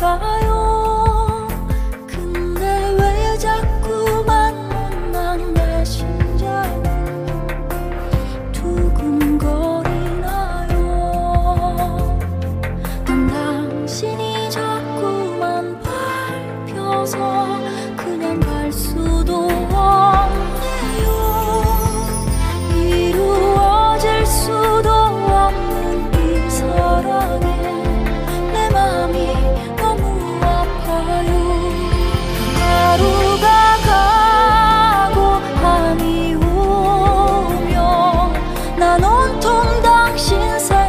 God. 난 온통 당신 사랑